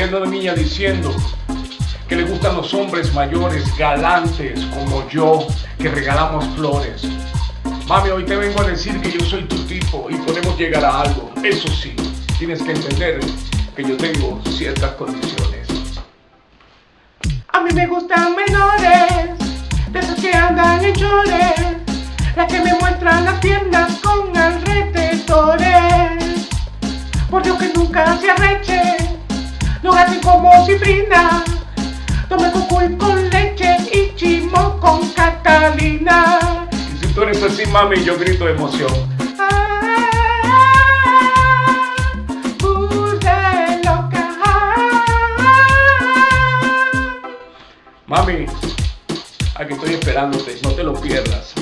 Corriendo de niña diciendo que le gustan los hombres mayores, galantes como yo, que regalamos flores. Mami, hoy te vengo a decir que yo soy tu tipo y podemos llegar a algo. Eso sí, tienes que entender que yo tengo ciertas condiciones. A mí me gustan menores, de esos que andan en chores, las que me muestran las piernas con alrededores. Como ciprina, tome cucuy con leche y chimo con Catalina. Y si tú eres así, mami, yo grito de emoción. Puse loca. Mami, aquí estoy esperándote, no te lo pierdas.